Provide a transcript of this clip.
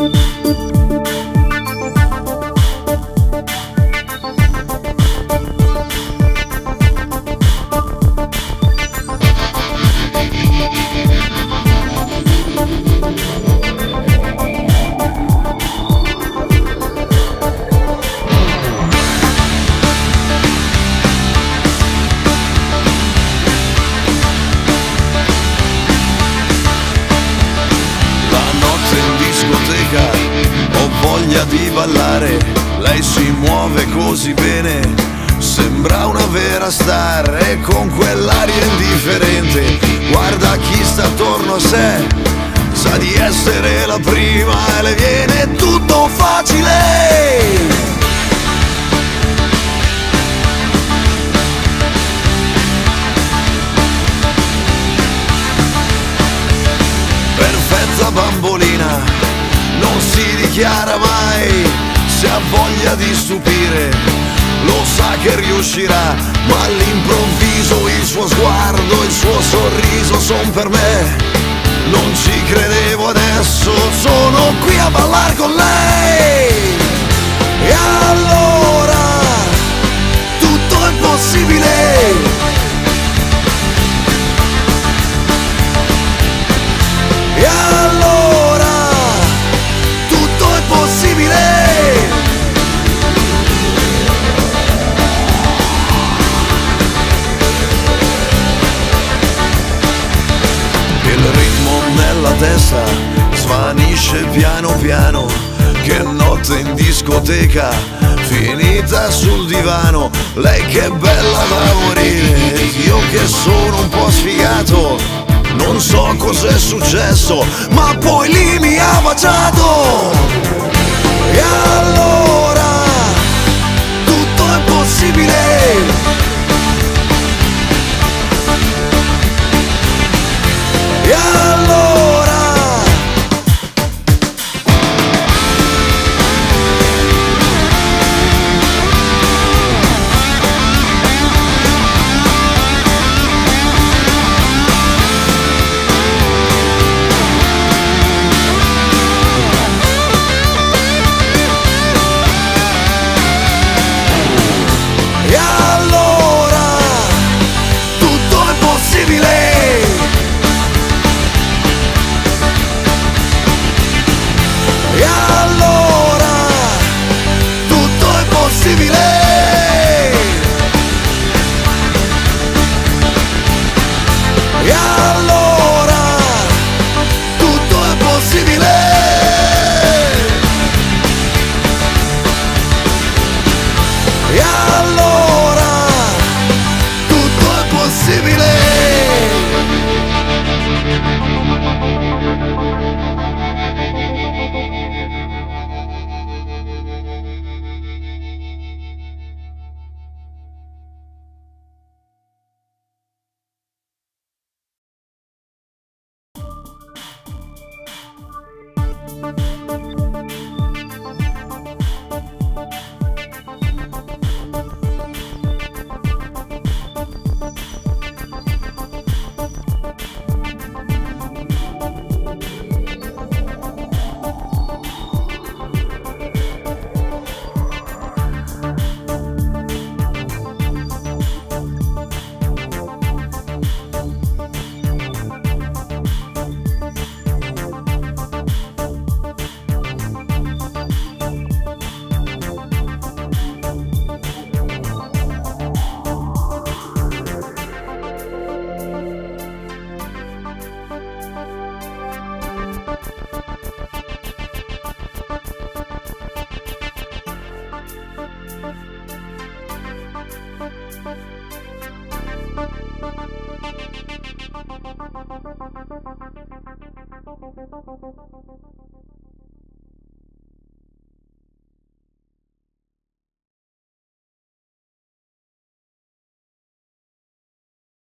Bye. Voglia di ballare, lei si muove così bene, sembra una vera star e con quell'aria indifferente, guarda chi sta attorno a sé, sa di essere la prima e le viene tutto facile. perfetta bambolina, non si dichiara mai se ha voglia di stupire, lo sa che riuscirà, ma all'improvviso il suo sguardo, il suo sorriso son per me. Non ci credevo adesso, sono qui a ballare con lei. E allora tutto è possibile. Testa svanisce piano piano. Che notte in discoteca, finita sul divano. Lei che è bella da morire, io che sono un po' sfigato. Non so cos'è successo, ma poi lì mi ha baciato. E allora tutto è possibile. E you